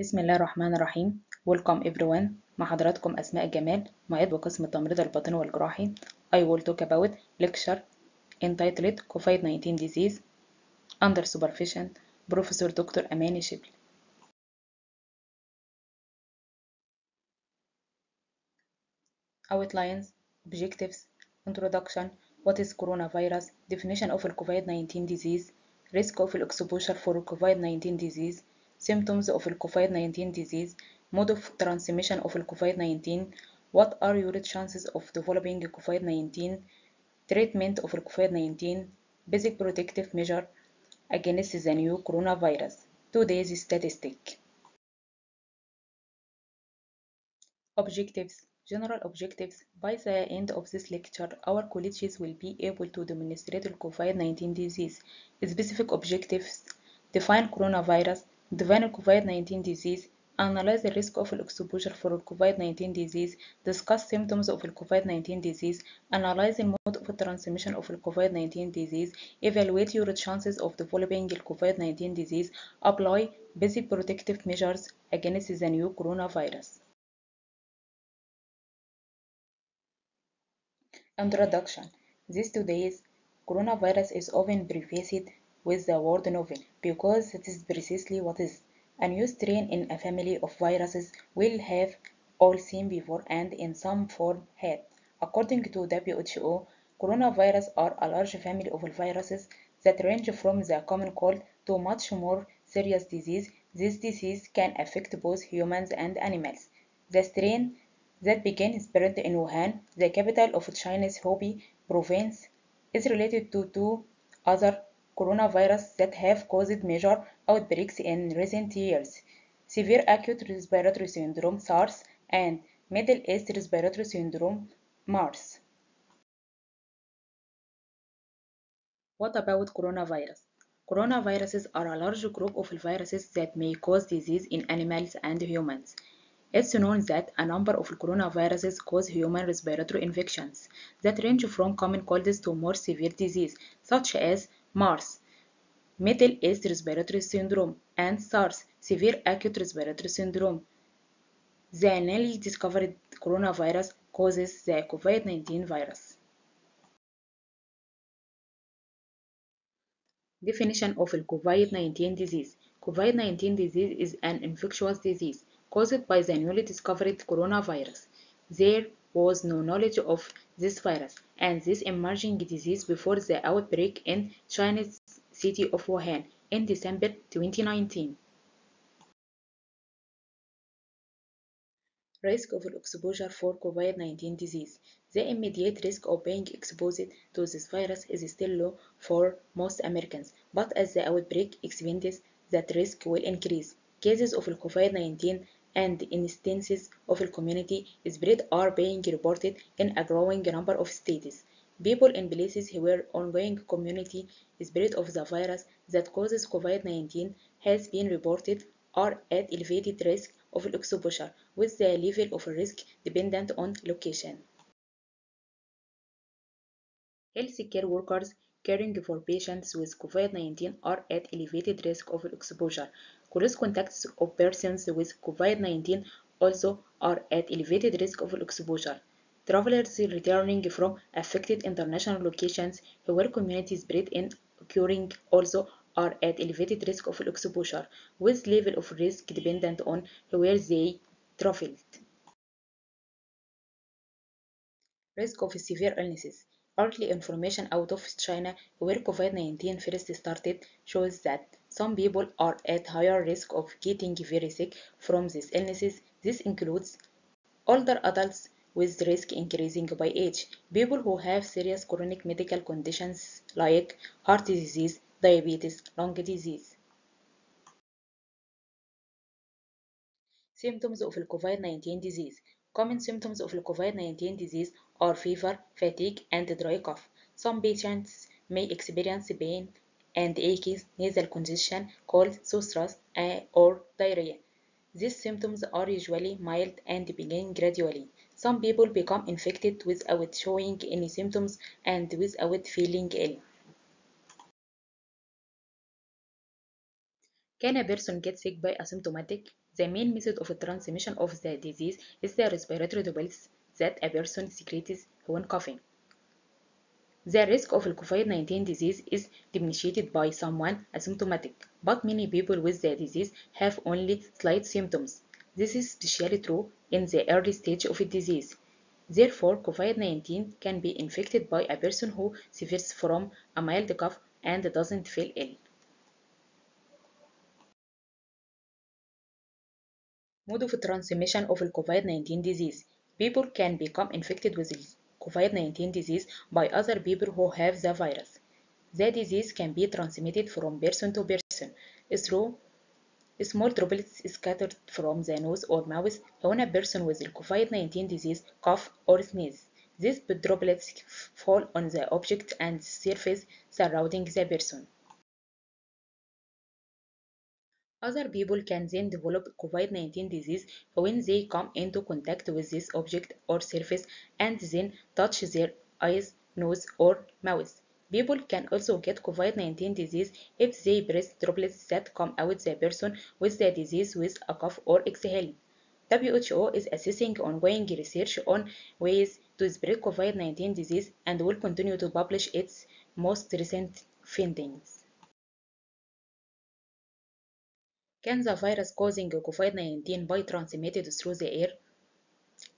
بسم الله الرحمن الرحيم Welcome everyone مع حضراتكم أسماء جمال معيد بقسم التمريض الباطني والجراحي I will talk about lecture entitled COVID-19 disease under supervision Professor Dr. أماني شبل Outlines Objectives Introduction What is coronavirus Definition of COVID-19 disease Risk of exposure for COVID-19 disease Symptoms of COVID-19 disease Mode of transmission of COVID-19 What are your chances of developing COVID-19 Treatment of COVID-19 Basic protective measure against the new coronavirus? Today's statistic. Objectives. General objectives. By the end of this lecture, our colleges will be able to demonstrate the COVID-19 disease. Specific objectives. Define coronavirus, define COVID-19 disease, analyze the risk of exposure for COVID-19 disease, discuss symptoms of COVID-19 disease, analyze the mode of transmission of COVID-19 disease, evaluate your chances of developing COVID-19 disease, apply basic protective measures against the new coronavirus. Introduction This today's coronavirus is often prefaced with the word novel because it is precisely what is. A new strain in a family of viruses will have all seen before and in some form had. According to WHO, coronavirus are a large family of viruses that range from the common cold to much more serious disease. This disease can affect both humans and animals. The strain that began spread in Wuhan, the capital of China's Hubei province, is related to two other coronaviruses that have caused major outbreaks in recent years severe acute respiratory syndrome SARS and Middle East respiratory syndrome MERS. What about coronavirus? Coronaviruses are a large group of viruses that may cause disease in animals and humans. It's known that a number of coronaviruses cause human respiratory infections that range from common colds to more severe disease, such as MERS, Middle East Respiratory Syndrome, and SARS, Severe Acute Respiratory Syndrome. The newly discovered coronavirus causes the COVID-19 virus. Definition of a COVID-19 disease COVID-19 disease is an infectious disease caused by the newly discovered coronavirus. There was no knowledge of this virus and this emerging disease before the outbreak in China's city of Wuhan in December 2019. Risk of exposure for COVID-19 disease. The immediate risk of being exposed to this virus is still low for most Americans, but as the outbreak expands, that risk will increase. Cases of COVID-19 and instances of community spread are being reported in a growing number of states. People in places where ongoing community spread of the virus that causes COVID-19 has been reported are at elevated risk of exposure, with the level of risk dependent on location. Healthcare workers caring for patients with COVID-19 are at elevated risk of exposure. Close contacts of persons with COVID-19 also are at elevated risk of exposure. Travelers returning from affected international locations where community spread is occurring also are at elevated risk of exposure, with level of risk dependent on where they traveled. Risk of severe illnesses. Early information out of China, where COVID-19 first started, shows that some people are at higher risk of getting very sick from these illnesses. This includes older adults with risk increasing by age, people who have serious chronic medical conditions like heart disease, diabetes, lung disease. Symptoms of COVID-19 disease. Common symptoms of COVID-19 disease are fever, fatigue, and dry cough. Some patients may experience pain and aches, nasal congestion, cold, sore throat, eh, or diarrhea. These symptoms are usually mild and begin gradually. Some people become infected without showing any symptoms and without feeling ill. Can a person get sick by asymptomatic? The main method of transmission of the disease is the respiratory droplets that a person secretes when coughing. The risk of COVID-19 disease is diminished by someone asymptomatic, but many people with the disease have only slight symptoms. This is especially true in the early stage of the disease. Therefore, COVID-19 can be infected by a person who suffers from a mild cough and doesn't feel ill. Mode of transmission of COVID-19 disease. People can become infected with COVID-19 disease by other people who have the virus. The disease can be transmitted from person to person through small droplets scattered from the nose or mouth when a person with COVID-19 disease cough or sneeze. These droplets fall on the object and surface surrounding the person. Other people can then develop COVID-19 disease when they come into contact with this object or surface and then touch their eyes, nose, or mouth. People can also get COVID-19 disease if they breathe droplets that come out the person with the disease with a cough or exhale. WHO is assessing ongoing research on ways to spread COVID-19 disease and will continue to publish its most recent findings. Can the virus causing COVID-19 be transmitted through the air?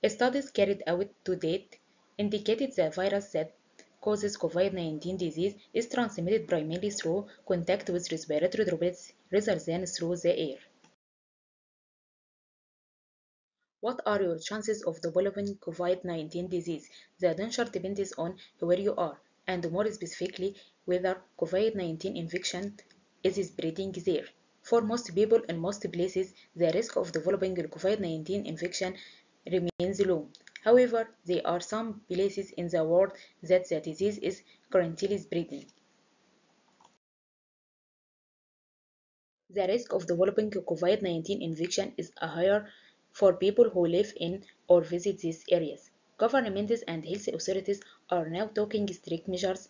Studies carried out to date indicated the virus that causes COVID-19 disease is transmitted primarily through contact with respiratory droplets rather than through the air. What are your chances of developing COVID-19 disease? The danger depends on where you are, and more specifically, whether COVID-19 infection is spreading there. For most people in most places, the risk of developing COVID-19 infection remains low. However, there are some places in the world that the disease is currently spreading. The risk of developing COVID-19 infection is higher for people who live in or visit these areas. Governments and health authorities are now taking strict measures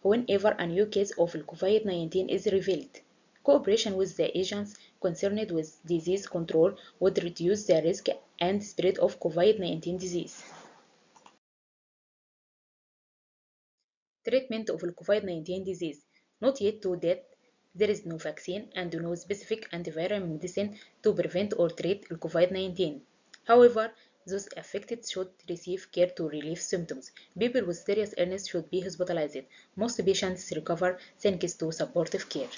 whenever a new case of COVID-19 is revealed. Cooperation with the agents concerned with disease control would reduce the risk and spread of COVID-19 disease. Treatment of COVID-19 disease. Not yet to date, there is no vaccine and no specific antiviral medicine to prevent or treat COVID-19. However, those affected should receive care to relieve symptoms. People with serious illness should be hospitalized. Most patients recover thanks to supportive care.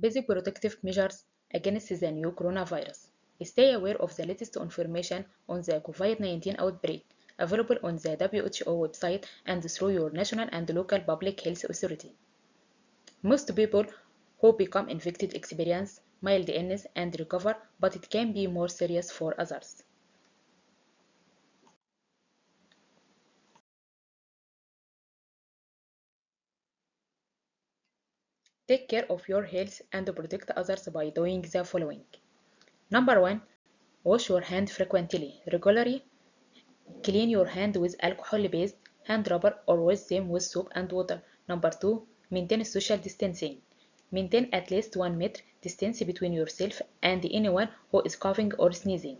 Basic protective measures against the new coronavirus. Stay aware of the latest information on the COVID-19 outbreak available on the WHO website and through your national and local public health authority. Most people who become infected experience mild illness and recover, but it can be more serious for others. Take care of your health and protect others by doing the following. Number one, wash your hand frequently. Regularly, clean your hand with alcohol-based hand rubber or wash them with soap and water. Number two, maintain social distancing. Maintain at least one meter distance between yourself and anyone who is coughing or sneezing.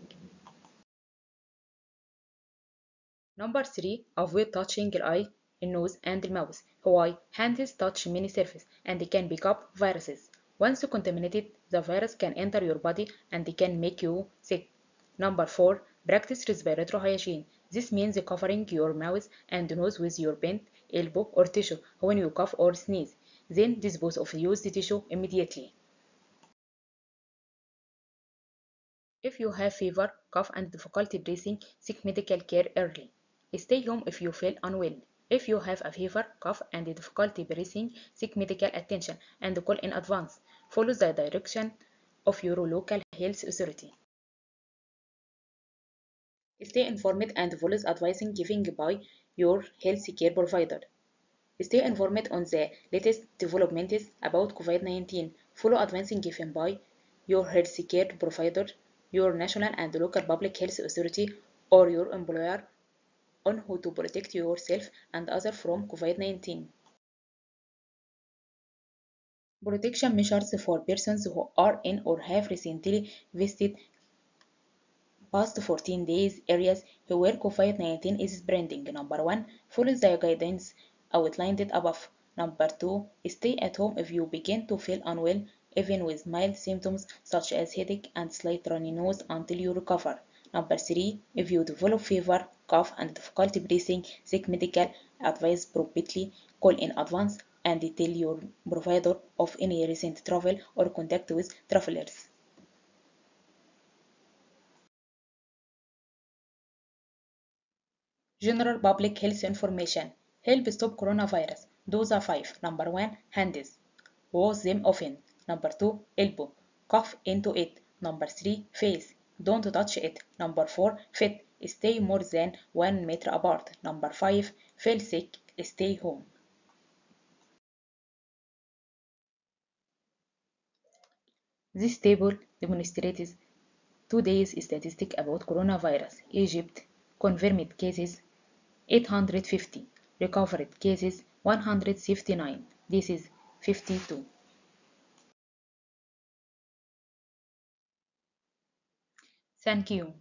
Number three, avoid touching your eye, nose, and mouth. Why? Hands touch many surfaces and can pick up viruses. Once contaminated, the virus can enter your body and can make you sick. Number four, practice respiratory hygiene. This means covering your mouth and nose with your bent elbow or tissue when you cough or sneeze. Then dispose of used tissue immediately. If you have fever, cough, and difficulty breathing, seek medical care early. Stay home if you feel unwell. If you have a fever, cough, and difficulty breathing, seek medical attention and call in advance. Follow the direction of your local health authority. Stay informed and follow advice given by your health care provider. Stay informed on the latest developments about COVID-19. Follow advice given by your health care provider, your national and local public health authority, or your employer on how to protect yourself and others from COVID-19. Protection measures for persons who are in or have recently visited past 14 days areas where COVID-19 is spreading. Number one, follow the guidance outlined above. Number two, stay at home if you begin to feel unwell, even with mild symptoms such as headache and slight runny nose until you recover. Number three, if you develop fever, cough, and difficulty breathing, seek medical advice promptly, call in advance, and tell your provider of any recent travel or contact with travelers. General public health information. Help stop coronavirus. Those are five. Number one, hands. Wash them often. Number two, elbow. Cough into it. Number three, face. Don't touch it. Number four, fit. Stay more than one meter apart. Number five, feel sick. Stay home. This table demonstrates today's statistic about coronavirus. Egypt confirmed cases 850, recovered cases 159. This is 52. Thank you.